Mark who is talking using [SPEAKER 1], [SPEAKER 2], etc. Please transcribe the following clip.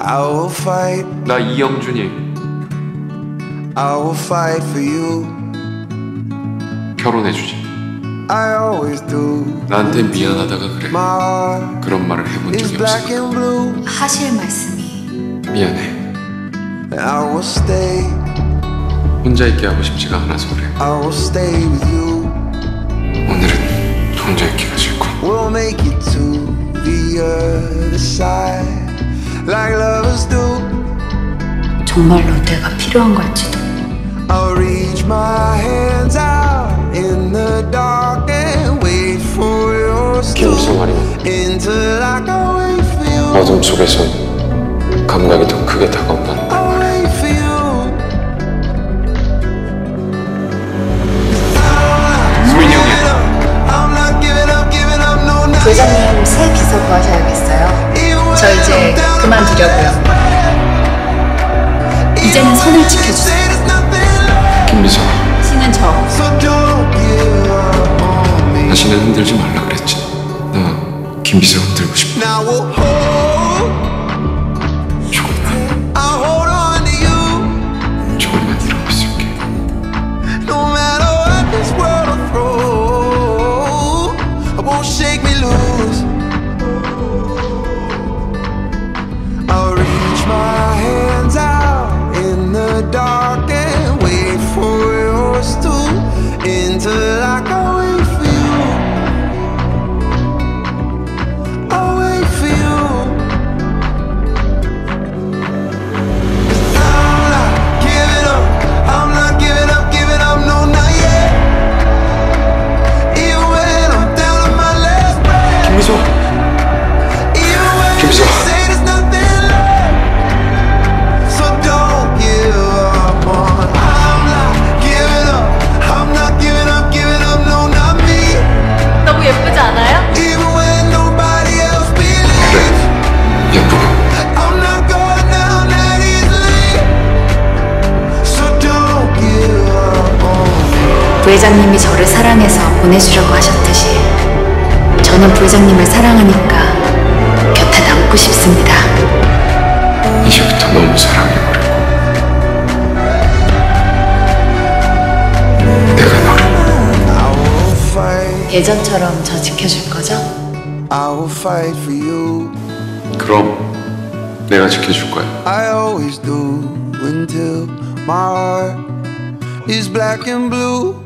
[SPEAKER 1] I will fight,
[SPEAKER 2] 나 이영준이
[SPEAKER 1] I will fight for you.
[SPEAKER 2] 결혼해주지.
[SPEAKER 1] I always do.
[SPEAKER 2] 나한테 미안하다가 그래.
[SPEAKER 1] My heart
[SPEAKER 2] 그런 말을 해본
[SPEAKER 1] is
[SPEAKER 2] 적이
[SPEAKER 1] black
[SPEAKER 2] 없어.
[SPEAKER 1] and blue.
[SPEAKER 3] 하실 말씀이
[SPEAKER 2] 미안해.
[SPEAKER 1] And I will stay,
[SPEAKER 2] 혼자 있게 하고 싶지가 않아서 그래.
[SPEAKER 1] I will stay with you.
[SPEAKER 2] 오늘은 혼자 있기가 싫고.
[SPEAKER 1] We'll make it to the other side, like.
[SPEAKER 3] 정말로 내가 필요한 걸지도
[SPEAKER 1] I'll reach my hands out in the dark and wait for yours to
[SPEAKER 2] 김승환이
[SPEAKER 1] until I can wait for you.
[SPEAKER 2] 어둠 속에선 감각이 더 크게
[SPEAKER 1] yet.
[SPEAKER 3] 부회장님 새 비서 구하셔야겠어요 저 이제 그만두려고요 이제는 선을 지켜주세요
[SPEAKER 2] 김비서,
[SPEAKER 3] 신은 저.
[SPEAKER 2] 다시는 흔들지 말라 그랬지. 나 김비서 흔들고 싶어.
[SPEAKER 3] 부회장님이 저를 사랑해서 보내주려고 하셨듯이 저는 부회장님을 사랑하니까 곁에 남고 싶습니다
[SPEAKER 2] 이제부터 너무 사랑해버리고. 내가 너를
[SPEAKER 1] I will fight.
[SPEAKER 3] 예전처럼 저 지켜줄 거죠?
[SPEAKER 1] I will fight for you.
[SPEAKER 2] 그럼 내가 지켜줄 거야.
[SPEAKER 1] I always do until my heart is black and blue.